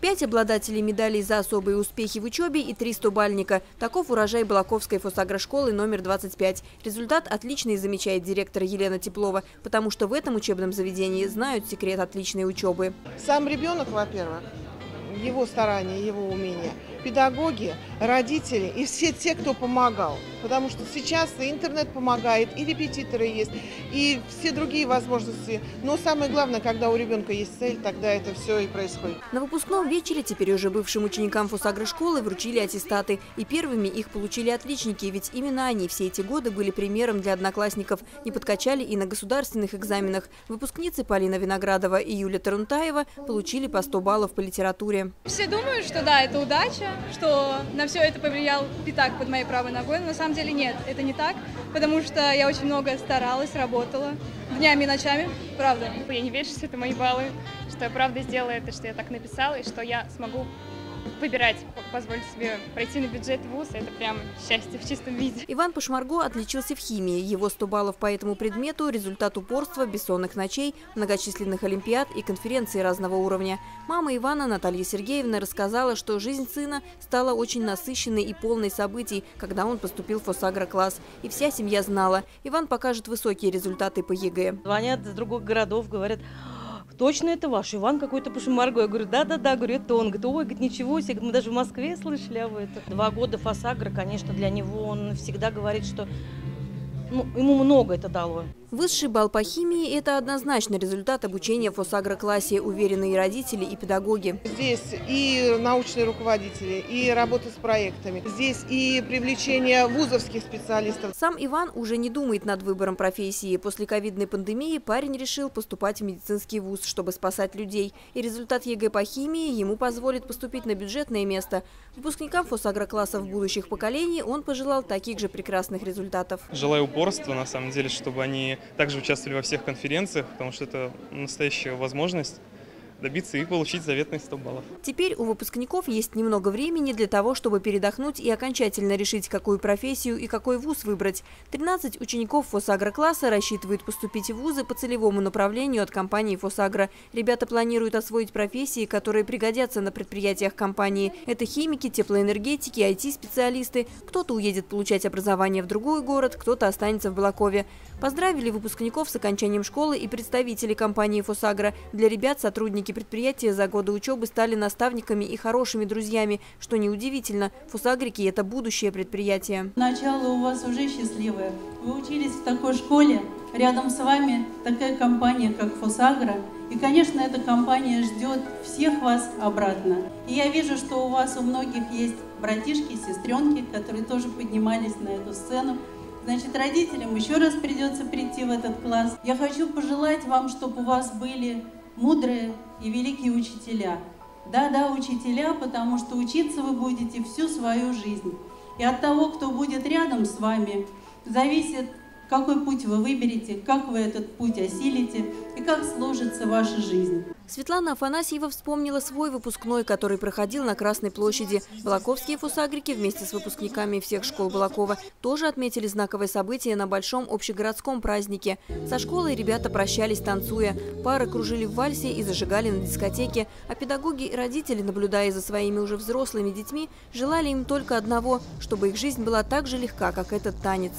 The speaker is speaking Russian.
Пять обладателей медалей за особые успехи в учебе и три стобальника. Таков урожай Балаковской фосагрошколы номер 25. Результат отличный, замечает директор Елена Теплова, потому что в этом учебном заведении знают секрет отличной учебы. Сам ребенок, во-первых, его старания, его умения, педагоги, родители и все те, кто помогал. Потому что сейчас и интернет помогает, и репетиторы есть, и все другие возможности. Но самое главное, когда у ребенка есть цель, тогда это все и происходит. На выпускном вечере теперь уже бывшим ученикам фосагрошколы вручили аттестаты. И первыми их получили отличники, ведь именно они все эти годы были примером для одноклассников. Не подкачали и на государственных экзаменах. Выпускницы Полина Виноградова и Юлия Тарунтаева получили по 100 баллов по литературе. Все думают, что да, это удача, что на все это повлиял пятак под моей правой ногой, но на самом деле нет, это не так, потому что я очень много старалась, работала днями и ночами, правда. Я не верю, что это мои баллы, что я правда сделала это, что я так написала, и что я смогу выбирать, позволить себе пройти на бюджет вуз, это прям счастье в чистом виде. Иван Пашмарго отличился в химии. Его 100 баллов по этому предмету – результат упорства, бессонных ночей, многочисленных олимпиад и конференций разного уровня. Мама Ивана, Наталья Сергеевна, рассказала, что жизнь сына стала очень насыщенной и полной событий, когда он поступил в фосагро-класс. И вся семья знала – Иван покажет высокие результаты по ЕГЭ. Звонят из других городов, говорят – точно это ваш, Иван какой-то Пашимарго. Я говорю, да-да-да, говорю, это он. Говорит, ой, говорит, ничего себе, мы даже в Москве слышали об этом. Два года ФосАгро, конечно, для него он всегда говорит, что ну, ему много это дало. Высший балл по химии – это однозначно результат обучения в фосагро-классе, уверены и родители, и педагоги. Здесь и научные руководители, и работа с проектами. Здесь и привлечение вузовских специалистов. Сам Иван уже не думает над выбором профессии. После ковидной пандемии парень решил поступать в медицинский вуз, чтобы спасать людей. И результат ЕГЭ по химии ему позволит поступить на бюджетное место. Выпускникам фосагро-классов будущих поколений он пожелал таких же прекрасных результатов. Желаю упорства, на самом деле, чтобы они также участвовали во всех конференциях, потому что это настоящая возможность добиться и получить заветные 100 баллов. Теперь у выпускников есть немного времени для того, чтобы передохнуть и окончательно решить, какую профессию и какой вуз выбрать. 13 учеников фосагро-класса рассчитывают поступить в вузы по целевому направлению от компании «Фосагро». Ребята планируют освоить профессии, которые пригодятся на предприятиях компании. Это химики, теплоэнергетики, IT-специалисты. Кто-то уедет получать образование в другой город, кто-то останется в Балакове. Поздравили выпускников с окончанием школы и представители компании «Фосагро». Для ребят сотрудники Сотрудники предприятия за годы учебы стали наставниками и хорошими друзьями, что неудивительно. Фусагрики – это будущее предприятие. Начало у вас уже счастливое. Вы учились в такой школе, рядом с вами такая компания, как Фосагра. И, конечно, эта компания ждет всех вас обратно. И я вижу, что у вас у многих есть братишки, сестренки, которые тоже поднимались на эту сцену. Значит, родителям еще раз придется прийти в этот класс. Я хочу пожелать вам, чтобы у вас были мудрые и великие учителя. Да-да, учителя, потому что учиться вы будете всю свою жизнь. И от того, кто будет рядом с вами, зависит, какой путь вы выберете, как вы этот путь осилите и как сложится ваша жизнь. Светлана Афанасьева вспомнила свой выпускной, который проходил на Красной площади. Балаковские фусагрики вместе с выпускниками всех школ Балакова тоже отметили знаковое событие на большом общегородском празднике. Со школой ребята прощались танцуя. Пары кружили в вальсе и зажигали на дискотеке. А педагоги и родители, наблюдая за своими уже взрослыми детьми, желали им только одного – чтобы их жизнь была так же легка, как этот танец.